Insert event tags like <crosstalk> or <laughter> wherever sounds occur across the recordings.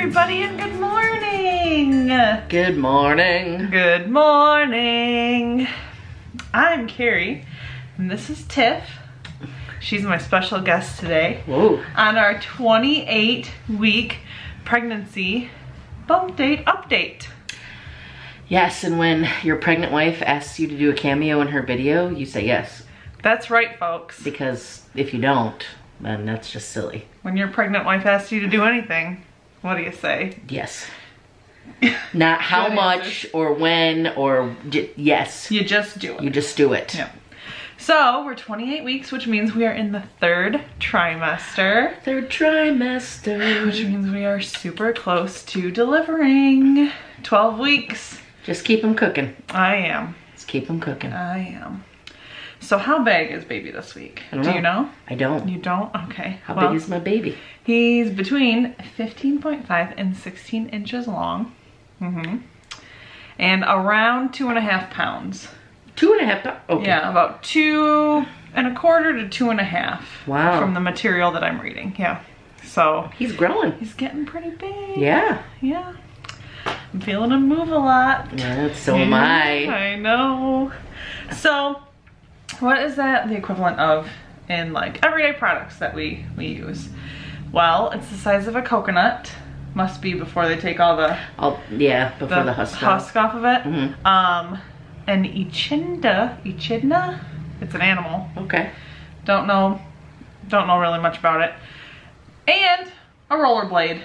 everybody and good morning. Good morning. Good morning. I'm Cari and this is Tiff. She's my special guest today Whoa. on our 28 week pregnancy bump date update. Yes, and when your pregnant wife asks you to do a cameo in her video, you say yes. That's right, folks. Because if you don't, then that's just silly. When your pregnant wife asks you to do anything, what do you say? Yes. <laughs> Not how much or when or yes. You just do it. You just do it. Yeah. So we're 28 weeks, which means we are in the third trimester, Third trimester. which means we are super close to delivering. 12 weeks. Just keep them cooking. I am. Just keep them cooking. I am. So how big is baby this week? Do you know. know? I don't. You don't? Okay. How Well, big is my baby? He's between 15.5 and 16 inches long. Mm-hmm. And around two and a half pounds. Two and a half. pou- Okay. Yeah, about two and a quarter to two and a half. Wow. From the material that I'm reading. Yeah. So He's growing. he's getting pretty big. Yeah. Yeah. I'm feeling him move a lot. Yeah, so am I. I know. So, what is that the equivalent of in like everyday products that we we use? Well, it's the size of a coconut. Must be before they take all the I'll, yeah, before the, husk. off. off of it. Mhm. Um, an echidna, echidna. It's an animal. Okay. Don't know, don't know really much about it. And a rollerblade.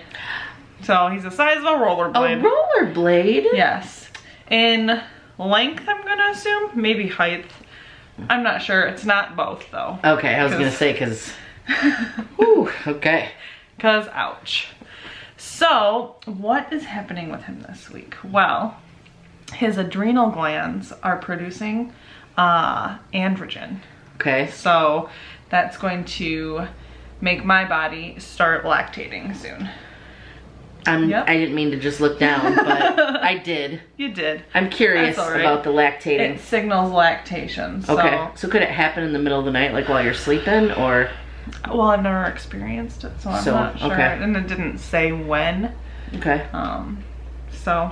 So he's the size of a rollerblade. A rollerblade. rollerblade? Yes. In length, I'm gonna assume. Maybe height. I'm not sure. It's not both though. Okay, I was gonna say because. <laughs> Whew, okay. Cause ouch. So what is happening with him this week? Well, his adrenal glands are producing uh, androgen. Okay. So that's going to make my body start lactating soon. I'm. Yep. I didn't mean to just look down, but I <laughs> did. You did. I'm curious right. about the lactating. It signals lactation. So, okay. So could it happen in the middle of the night, like while you're sleeping, or? Well, I've never experienced it, so I'm So, not sure. okay. And it didn't say when. Okay. Um, so,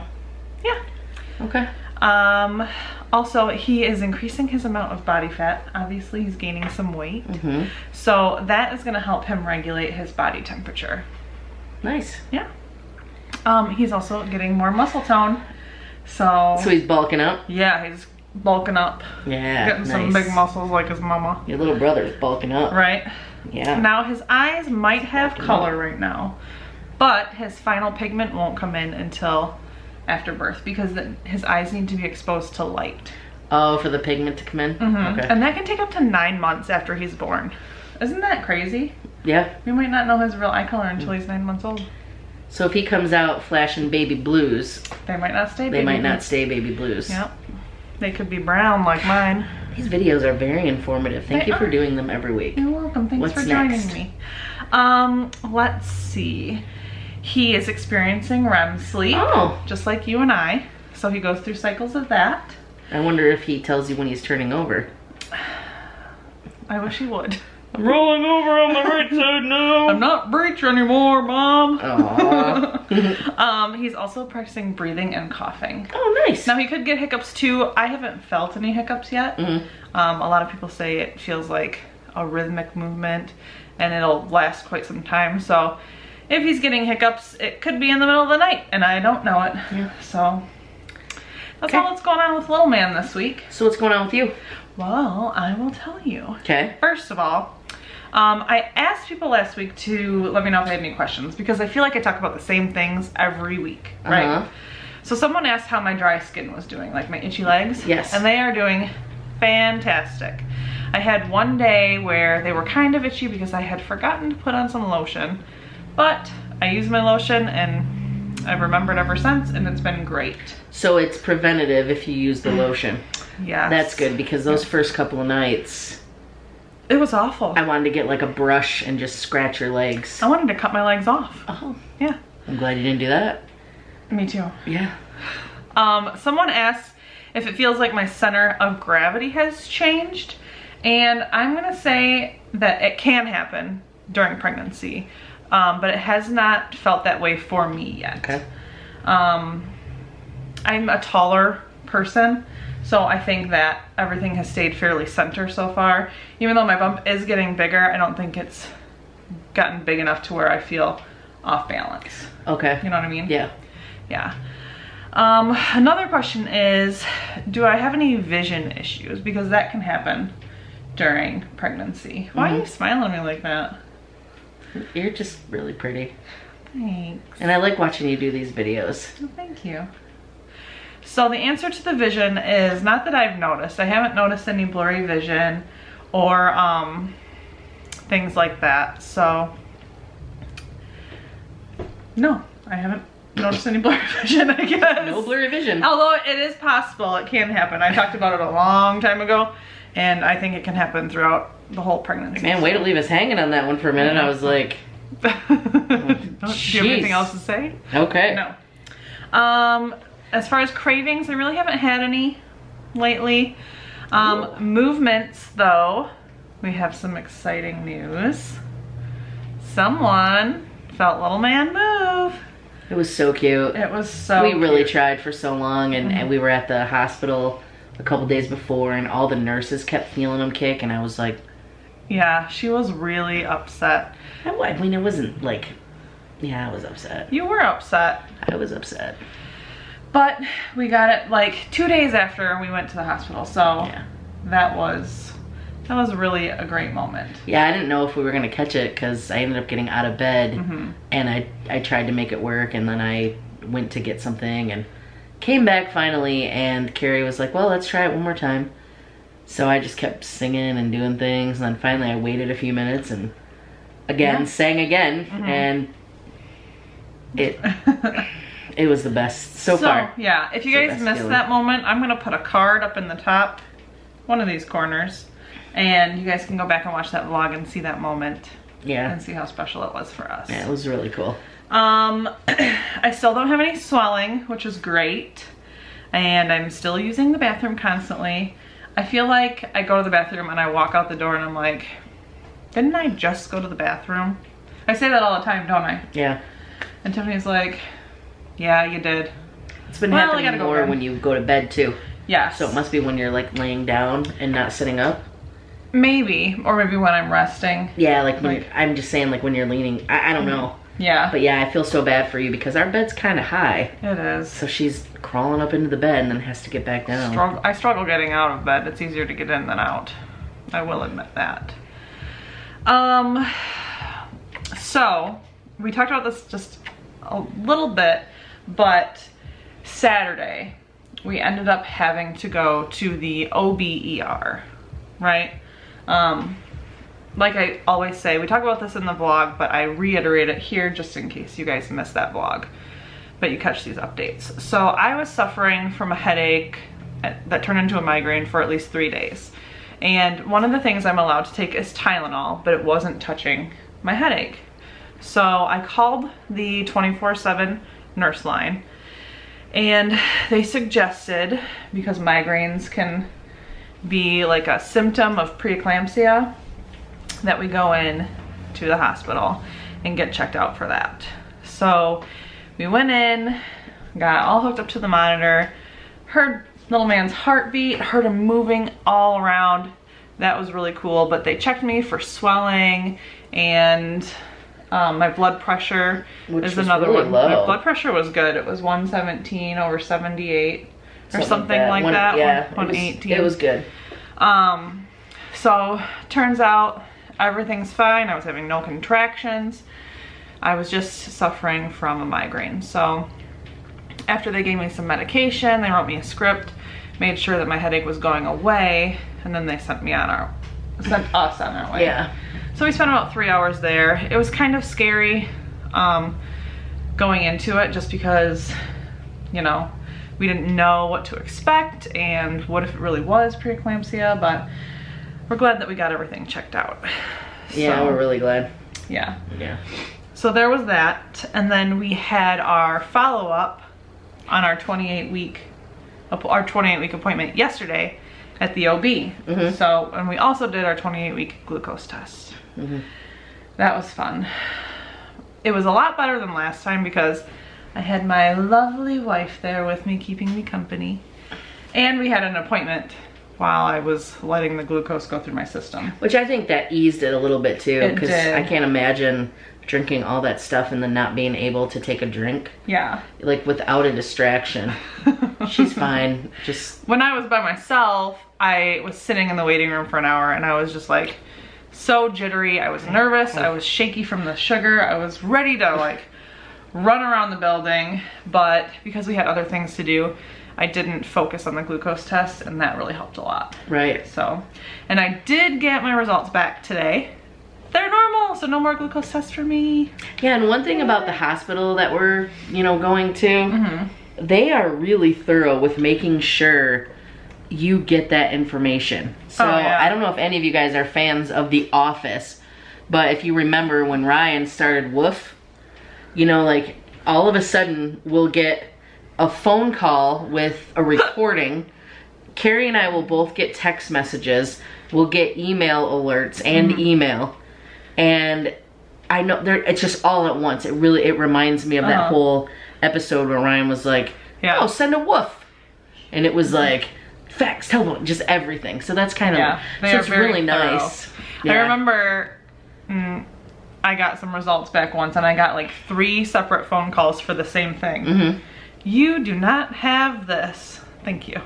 yeah. Okay. Um, also, he is increasing his amount of body fat. Obviously, he's gaining some weight. Mm -hmm. So that is going to help him regulate his body temperature. Nice. Yeah. Um, he's also getting more muscle tone. So, So he's bulking up. yeah, he's bulking up, Yeah. getting some big muscles like his mama. Your little brother's bulking up. Right? Yeah. Now his eyes might have Bulking color right now, but his final pigment won't come in until after birth because the, his eyes need to be exposed to light. Oh, for the pigment to come in. Mm -hmm. Okay. And that can take up to nine months after he's born. Isn't that crazy? yeah. We might not know his real eye color until he's nine months old. So if he comes out flashing baby blues, They might not stay. they baby might not stay baby blues. Yep. They could be brown like mine. These videos are very informative. Thank They you for are. doing them every week. You're welcome. Thanks What's for joining next? me. Um, let's see. He is experiencing REM sleep, Oh. just like you and I. So he goes through cycles of that. I wonder if he tells you when he's turning over. I wish he would. I'm rolling over on my right side now. I'm not breech anymore, mom. Aw. <laughs> um, he's also practicing breathing and coughing. oh, nice. Now he could get hiccups too. I haven't felt any hiccups yet. Mhm. Um, a lot of people say it feels like a rhythmic movement and it'll last quite some time. So if he's getting hiccups, it could be in the middle of the night and I don't know it. Yeah. So that's Okay. all that's going on with little man this week. So what's going on with you? Well, I will tell you. Okay. First of all, um, I asked people last week to let me know if they had any questions because I feel like I talk about the same things every week, right? Uh-huh. So someone asked how my dry skin was doing, like my itchy legs. Yes. And they are doing fantastic. I had one day where they were kind of itchy because I had forgotten to put on some lotion, but I used my lotion and I've remembered ever since and it's been great. So it's preventative if you use the lotion. Yeah. That's good because those first couple of nights, It was awful. I wanted to get like a brush and just scratch your legs. I wanted to cut my legs off. Oh, Yeah. I'm glad you didn't do that. Me too. Yeah. Um, someone asked if it feels like my center of gravity has changed. And I'm gonna say that it can happen during pregnancy. um, but it has not felt that way for me yet. Okay. Um, I'm a taller person, so I think that everything has stayed fairly center so far. Even though my bump is getting bigger, I don't think it's gotten big enough to where I feel off balance. Okay. You know what I mean? Yeah. Yeah. Um, another question is, do I have any vision issues? Because that can happen during pregnancy. Why are you smiling at me like that? You're just really pretty. Thanks. And I like watching you do these videos. Well, thank you. So the answer to the vision is not that I've noticed. I haven't noticed any blurry vision or um, things like that. So no, I haven't noticed any blurry <laughs> vision, I guess. No blurry vision. Although it is possible, it can happen. I talked about it a long time ago, and I think it can happen throughout the whole pregnancy. Man, way to leave us hanging on that one for a minute. I was like, <laughs> Do you have anything else to say? okay. No. Um, as far as cravings, I really haven't had any lately. Um, movements, though, we have some exciting news. Someone felt little man move. It was so cute. It was so. we really cute. tried for so long, and, and we were at the hospital a couple days before, and all the nurses kept feeling him kick, and I was like, Yeah, she was really upset. I, I mean, it wasn't like, yeah, I was upset. You were upset. I was upset. But we got it like two days after we went to the hospital, so Yeah. that was that was really a great moment. Yeah, I didn't know if we were gonna catch it because I ended up getting out of bed, Mm-hmm. and I I tried to make it work, and then I went to get something and came back finally, and Cari was like, "Well, let's try it one more time." So I just kept singing and doing things, and then finally I waited a few minutes and again Yeah. sang again, Mm-hmm. and it <laughs> it was the best so, far. Yeah, if you It's guys missed feeling. that moment, I'm gonna put a card up in the top, one of these corners, and you guys can go back and watch that vlog and see that moment Yeah, and see how special it was for us. yeah, it was really cool. Um, <clears throat> I still don't have any swelling, which is great, and I'm still using the bathroom constantly. I feel like I go to the bathroom and I walk out the door and I'm like, didn't I just go to the bathroom? I say that all the time, don't I? Yeah, And Tiffany's like, yeah, you did. it's been Well, happening go more run. when you go to bed too. Yes. So it must be when you're like laying down and not sitting up. Maybe, or maybe when I'm resting. Yeah, like when Like- I'm just saying, like when you're leaning. I, I don't know, Yeah, but yeah, I feel so bad for you because our bed's kind of high, it is. so she's crawling up into the bed and then has to get back down. Struggle, I struggle getting out of bed. It's easier to get in than out. I will admit that. Um, so we talked about this just a little bit, but Saturday we ended up having to go to the OBER, right? Um, like I always say, we talk about this in the vlog, but I reiterate it here just in case you guys missed that vlog but you catch these updates. So I was suffering from a headache that turned into a migraine for at least three days. And one of the things I'm allowed to take is Tylenol, but it wasn't touching my headache. So I called the 24-7 nurse line and they suggested, because migraines can be like a symptom of preeclampsia, that we go in to the hospital and get checked out for that. So we went in, got all hooked up to the monitor, heard little man's heartbeat, heard him moving all around. That was really cool, but they checked me for swelling and um, my blood pressure Which is another really one. My blood pressure was good. It was 117 over 78 or something, like One- that. Yeah, it was- 118. It was good. Um, so turns out everything's fine. I was having no contractions. I was just suffering from a migraine. So after they gave me some medication, they wrote me a script, made sure that my headache was going away, and then they sent me on our, sent us on our way. Yeah. So we spent about three hours there. It was kind of scary um, going into it just because, you know, we didn't know what to expect and what if it really was preeclampsia, but we're glad that we got everything checked out. Yeah, So, we're really glad. yeah. Yeah. So there was that, and then we had our follow-up on our 28 week, our 28 week appointment yesterday at the OB. Mhm. So, and we also did our 28 week glucose test. Mhm. That was fun. it was a lot better than last time because I had my lovely wife there with me keeping me company. And we had an appointment while I was letting the glucose go through my system. Which I think that eased it a little bit too, because. I can't imagine drinking all that stuff and then not being able to take a drink, Yeah. like without a distraction. <laughs> She's fine. Just when I was by myself, I was sitting in the waiting room for an hour and I was just like so jittery. I was nervous. I was shaky from the sugar. I was ready to like run around the building, but because we had other things to do, I didn't focus on the glucose test and that really helped a lot. right. So, and I did get my results back today. They're normal, so no more glucose tests for me. Yeah, and one thing about the hospital that we're, you know, going to, Mm-hmm. they are really thorough with making sure you get that information. So Oh, yeah. I don't know if any of you guys are fans of The Office, but if you remember when Ryan started WUPHF, you know, like all of a sudden we'll get a phone call with a recording. Cari and I will both get text messages. We'll get email alerts and Mm-hmm. email. And I know there it's just all at once. It really it reminds me of that Uh-huh. whole episode where Ryan was like, Yeah. "Oh, send a WUPHF," and it was like facts, telephone, just everything. So that's kind of Yeah, so it's very really thorough. nice. I remember mm, I got some results back once and I got like three separate phone calls for the same thing. Mhm. You do not have this. Thank you.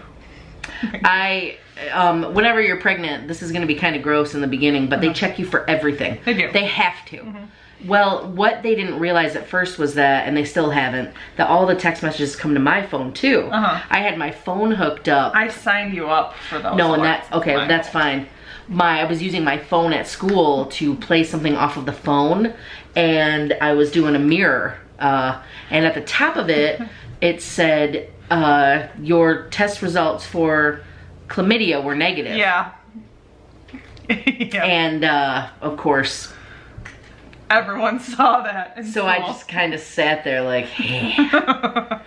<laughs> I um whenever you're pregnant, this is going to be kind of gross in the beginning, but they check you for everything. Uh-huh. They do. They have to. Well, what they didn't realize at first was that, and they still haven't, that all the text messages come to my phone too. Uh-huh. I had my phone hooked up. I signed you up for those. no, and that's okay. Fine. That's fine. My I was using my phone at school to play something off of the phone, and I was doing a mirror. Uh, and at the top of it, <laughs> it said uh, your test results for chlamydia were negative. Yeah. <laughs> And uh, of course, Everyone saw that. so I just kind of sat there like, hey,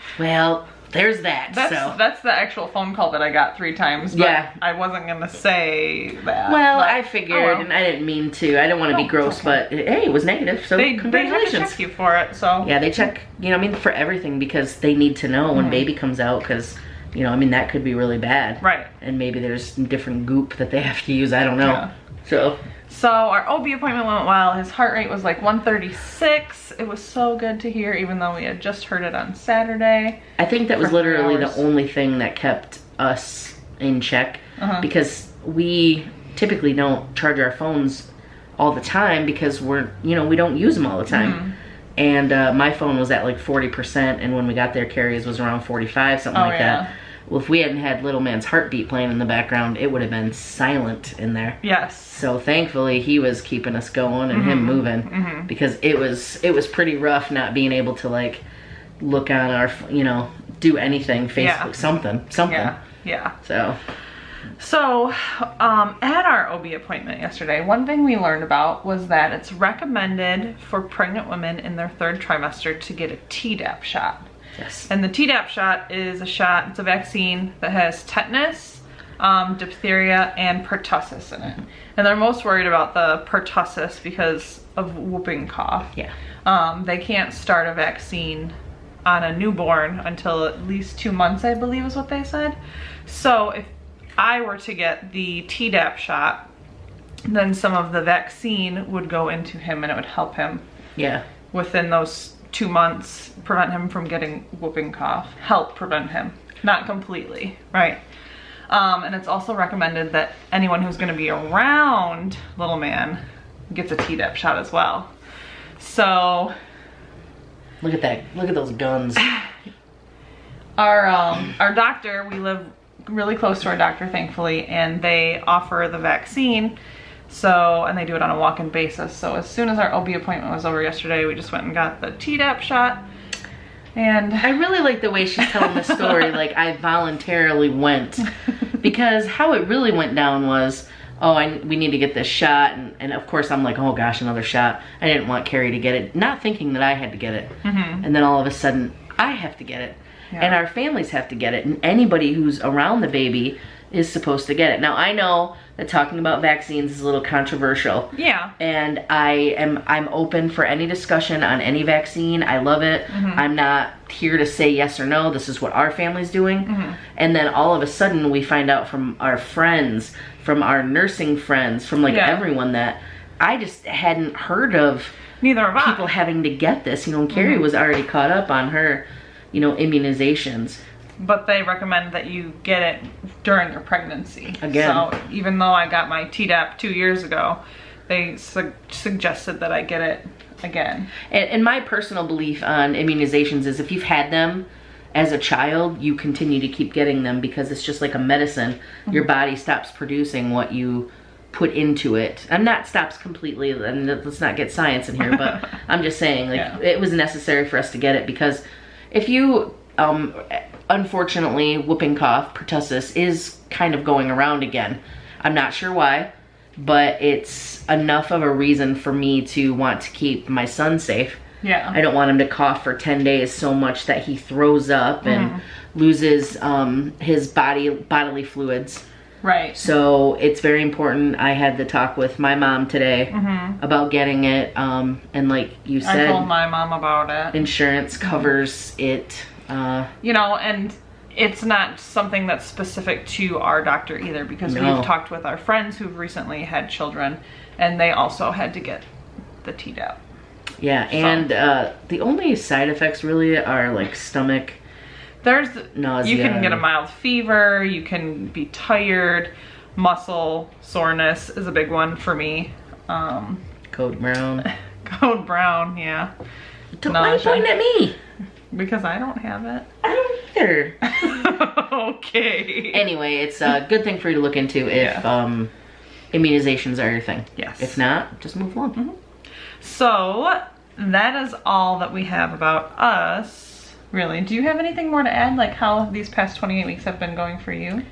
<laughs> well, there's that. That's so. that's the actual phone call that I got three times. But Yeah. I wasn't gonna say that. well, but- I figured, oh, well. and I didn't mean to. I didn't want to be gross, okay. but hey, it was negative. So they they congratulations. check you for it. So Yeah, they check, you know, I mean, for everything because they need to know Mm-hmm. when baby comes out because, you know, I mean, that could be really bad. Right. And maybe there's different goop that they have to use. I don't know. Yeah. So, So our OB appointment went well. His heart rate was like 136. It was so good to hear, even though we had just heard it on Saturday. I think that was literally the only thing that kept us in check Uh-huh. because we typically don't charge our phones all the time because we're, you know, we don't use them all the time. Mm-hmm. And uh, my phone was at like 40%, and when we got there, Cari's was around 45, something Oh, like yeah. that. Well, if we hadn't had little man's heartbeat playing in the background, it would have been silent in there. Yes. So thankfully, he was keeping us going and Mm-hmm. him moving because it was it was pretty rough not being able to like look on our you know do anything Facebook Yeah. something something. Yeah. Yeah. So So, um, at our OB appointment yesterday, one thing we learned about was that it's recommended for pregnant women in their third trimester to get a Tdap shot. Yes, And the Tdap shot is a shot, it's a vaccine that has tetanus, um, diphtheria, and pertussis in it. And they're most worried about the pertussis because of whooping cough. yeah, Um, they can't start a vaccine on a newborn until at least two months, I believe is what they said. So if I were to get the Tdap shot, then some of the vaccine would go into him and it would help him yeah, within those two months, prevent him from getting whooping cough, help prevent him, not completely, right? Um, and it's also recommended that anyone who's gonna be around little man gets a Tdap shot as well. So look at that, look at those guns. <sighs> our um, our doctor, we live really close to our doctor, thankfully, and they offer the vaccine. So, and they do it on a walk-in basis. So as soon as our OB appointment was over yesterday, we just went and got the Tdap shot. And I really like the way she's telling the story. <laughs> like I voluntarily went because how it really went down was, oh, I, we need to get this shot, and, and of course I'm like, oh gosh, another shot. I didn't want Cari to get it, not thinking that I had to get it, mm-hmm. and then all of a sudden I have to get it, Yeah. and our families have to get it, and anybody who's around the baby is supposed to get it. Now I know that talking about vaccines is a little controversial. Yeah. And I am I'm open for any discussion on any vaccine. I love it. Mm-hmm. I'm not here to say yes or no. This is what our family's doing. Mm-hmm. And then all of a sudden we find out from our friends, from our nursing friends, from like Yeah. everyone that I just hadn't heard of Neither I. people having to get this. You know, Cari Mm-hmm. was already caught up on her, you know, immunizations. But they recommend that you get it during your pregnancy. Again. So even though I got my Tdap two years ago, they su- suggested that I get it again. And, and my personal belief on immunizations is if you've had them as a child, you continue to keep getting them because it's just like a medicine. Mm-hmm. Your body stops producing what you put into it. I'm not stops completely, and let's not get science in here, but <laughs> I'm just saying like Yeah. it was necessary for us to get it because if you, um, unfortunately, whooping cough, pertussis, is kind of going around again. I'm not sure why but it's enough of a reason for me to want to keep my son safe. Yeah. I don't want him to cough for 10 days so much that he throws up and loses um, his body bodily fluids. right. So it's very important. I had the talk with my mom today about getting it. Um, and like you said, I told my mom about it. insurance covers it. Uh, You know, and it's not something that's specific to our doctor either because No. we've talked with our friends who've recently had children and they also had to get the Tdap. yeah, and uh, the only side effects really are like stomach. There's Nausea. you can get a mild fever, you can be tired, muscle soreness is a big one for me. Um, Code brown. <laughs> code brown, yeah, Don't why are you pointing at me? Because I don't have it. I don't either. <laughs> okay. anyway, it's a good thing for you to look into if Yeah. um, immunizations are your thing. Yes. If not, just move along. So that is all that we have about us. Really, do you have anything more to add? Like how these past 28 weeks have been going for you?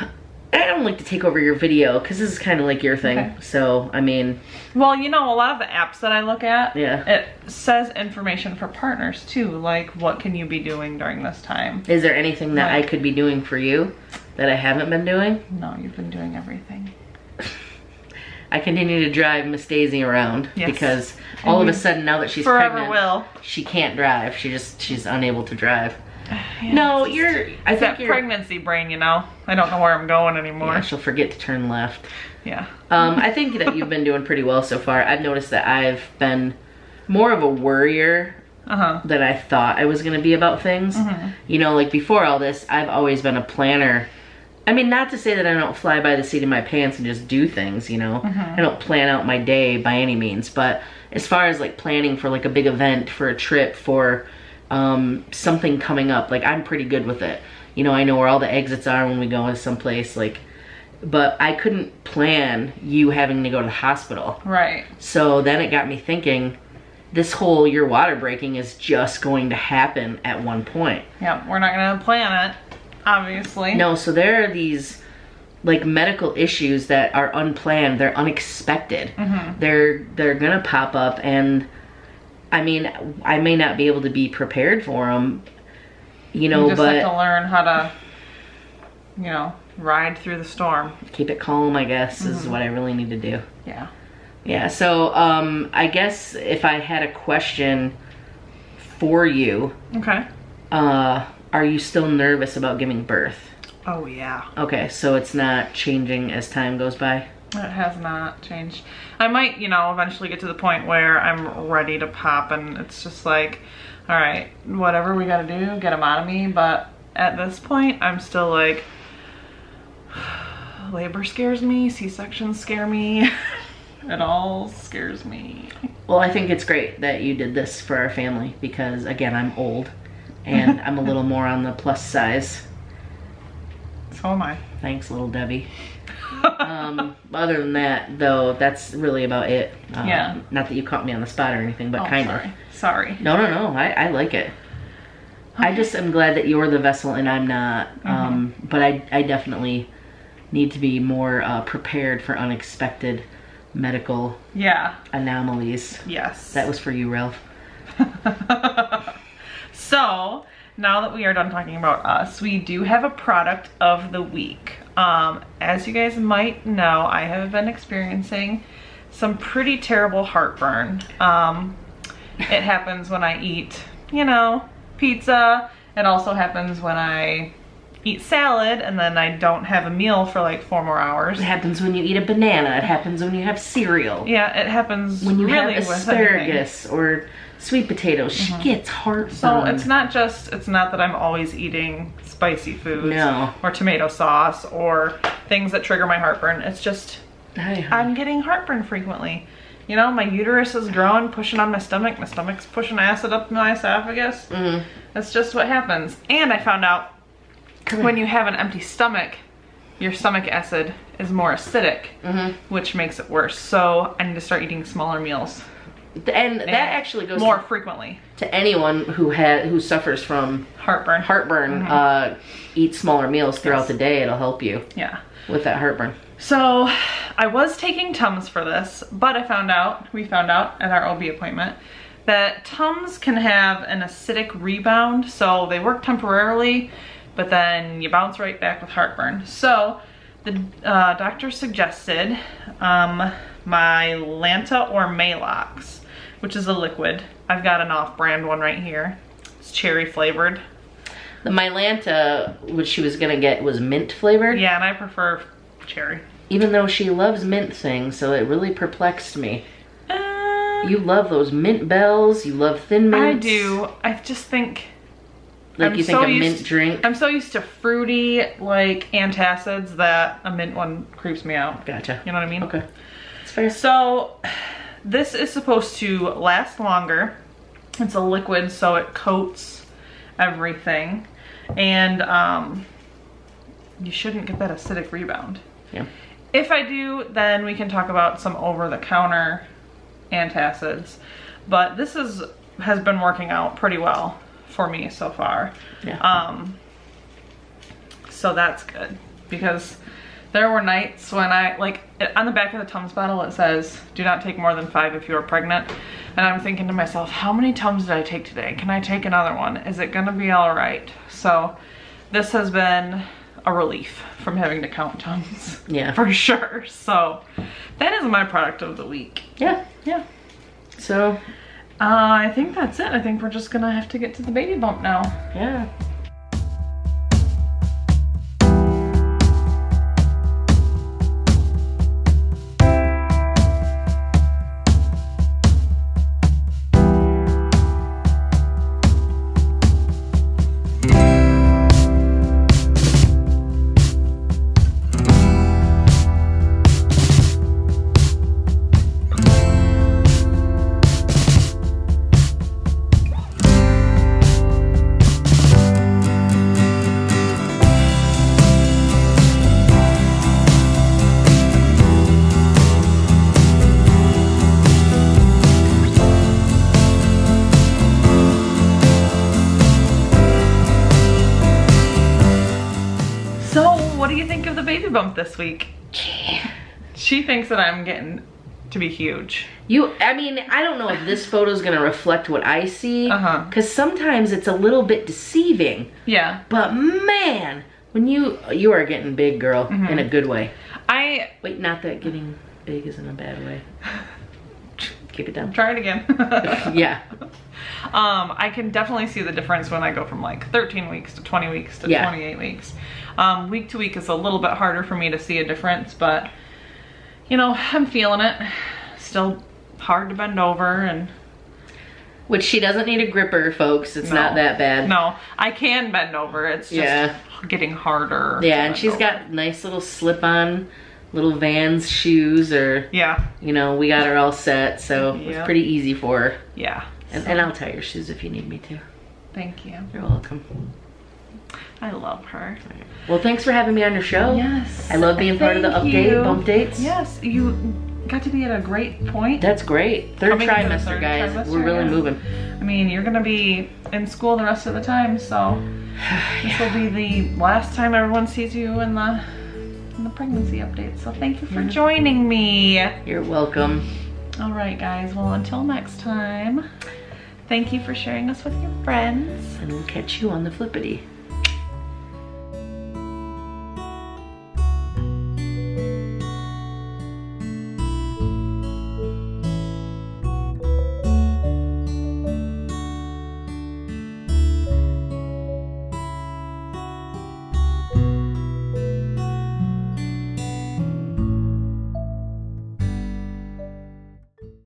<sighs> I don't like to take over your video because this is kind of like your thing. Okay. So, I mean, Well, you know, a lot of the apps that I look at, Yeah. it says information for partners too. Like, what can you be doing during this time? is there anything that I could be doing for you that I haven't been doing? No, you've been doing everything. <laughs> I continue to drive Miss Daisy around Yes. because all of a sudden now that she's Forever pregnant, will. she can't drive. She just she's unable to drive. <sighs> no, you're. I It's think that you're. pregnancy brain, you know. I don't know where I'm going anymore. Yeah, she'll forget to turn left. Yeah. Um, I think that you've been doing pretty well so far. I've noticed that I've been more of a worrier Uh huh. than I thought I was going to be about things. You know, like before all this, I've always been a planner. I mean, not to say that I don't fly by the seat of my pants and just do things, you know. I don't plan out my day by any means, but as far as like planning for like a big event, for a trip, for um, something coming up, like I'm pretty good with it. You know, I know where all the exits are when we go to someplace, like, but I couldn't plan you having to go to the hospital. Right. So then it got me thinking, this whole your water breaking is just going to happen at one point. Yeah. We're not gonna plan it, obviously. No, so there are these like medical issues that are unplanned, they're unexpected. They're they're going to pop up and I mean, I may not be able to be prepared for them. You know, You just but have to learn how to, you know, ride through the storm. keep it calm, I guess, is what I really need to do. Yeah. Yeah, so um I guess if I had a question for you, Okay. uh are you still nervous about giving birth? Oh yeah. Okay, so it's not changing as time goes by. It has not changed. I might, you know, eventually get to the point where I'm ready to pop and it's just like, all right, whatever we gotta do, get them out of me. But at this point, I'm still like, <sighs> labor scares me, C-sections scare me. <laughs> it all scares me. Well, I think it's great that you did this for our family because again, I'm old and I'm a little <laughs> more on the plus size. So am I. Thanks, little Debbie. Um, other than that, though, that's really about it. Um, Yeah. Not that you caught me on the spot or anything, but Oh, kind sorry. of. Sorry. No, no, no. I, I like it. I just am glad that you're the vessel and I'm not. Um, but I, I definitely need to be more uh, prepared for unexpected medical Yeah. anomalies. Yes. That was for you, Ralph. <laughs> So now that we are done talking about us, we do have a product of the week. Um, as you guys might know, I have been experiencing some pretty terrible heartburn. Um, it happens when I eat, you know, pizza. It also happens when I eat salad and then I don't have a meal for like four more hours. It happens when you eat a banana. It happens when you have cereal. Yeah, it happens When you really have with asparagus or sweet potatoes, she gets heartburn. So it's not just, it's not that I'm always eating spicy foods No. or tomato sauce or things that trigger my heartburn. It's just, I'm getting heartburn frequently. You know, my uterus is growing, pushing on my stomach. My stomach's pushing acid up my esophagus. Mhm. That's just what happens. And I found out Come when you have an empty stomach, your stomach acid is more acidic, Mhm. which makes it worse. So I need to start eating smaller meals. And that actually goes more to, frequently. to anyone who had who suffers from Heartburn. heartburn. Uh, eat smaller meals throughout Yes. the day. It'll help you yeah. with that heartburn. So I was taking Tums for this, but I found out, we found out at our OB appointment, that Tums can have an acidic rebound. So they work temporarily, but then you bounce right back with heartburn. So the uh, doctor suggested um, my Lanta or Maalox, which is a liquid. I've got an off-brand one right here. It's cherry flavored. The Mylanta, which she was gonna get, was mint flavored. Yeah, and I prefer cherry. Even though she loves mint things, so it really perplexed me. Uh, You love those mint bells. You love thin mint? I do. I just think Like I'm you think so a mint drink. I'm so used to fruity like antacids that a mint one creeps me out. Gotcha. You know what I mean? Okay. It's fair. So this is supposed to last longer. It's a liquid, so it coats everything, and um, you shouldn't get that acidic rebound. Yeah. If I do, then we can talk about some over-the-counter antacids. But this is has been working out pretty well for me so far. Yeah. Um, so that's good because there were nights when I like it- on the back of the Tums bottle it says do not take more than five if you are pregnant, and I'm thinking to myself, how many Tums did I take today? Can I take another one? Is it gonna be all right? So this has been a relief from having to count Tums yeah. <laughs> for sure. So that is my product of the week. yeah. Yeah. So Uh, I think that's it. I think we're just gonna have to get to the baby bump now. yeah. This week? She thinks that I'm getting to be huge. You, I mean, I don't know if this <laughs> photo is gonna reflect what I see, Uh-huh. because sometimes it's a little bit deceiving. Yeah. But man, when you you are getting big, girl, Mm-hmm. in a good way. I Wait, not that getting big is in a bad way. <laughs> Keep it down. try it again. <laughs> Yeah, Um, I can definitely see the difference when I go from like 13 weeks to 20 weeks to Yeah. 28 weeks. Um, week to week is a little bit harder for me to see a difference, but you know, I'm feeling it. Still hard to bend over and which she doesn't need a gripper, folks. It's No. not that bad. no, I can bend over. It's just Yeah. getting harder. Yeah, and she's over. got nice little slip-on little Vans shoes, or Yeah, you know, we got her all set, so Yeah. it's pretty easy for her. yeah. And, and I'll tie your shoes if you need me to. Thank you. You're welcome. I love her. Well, thanks for having me on your show. Yes. I love being part of the update, you. bump dates. Yes, you got to be at a great point. That's great. Third Coming trimester, third guys. trimester, We're really yeah. moving. I mean, you're gonna be in school the rest of the time, so <sighs> this will be the last time everyone sees you in the in the pregnancy update. So thank you for joining me. You're welcome. All right, guys. Well, until next time. Thank you for sharing us with your friends. And we'll catch you on the flippity.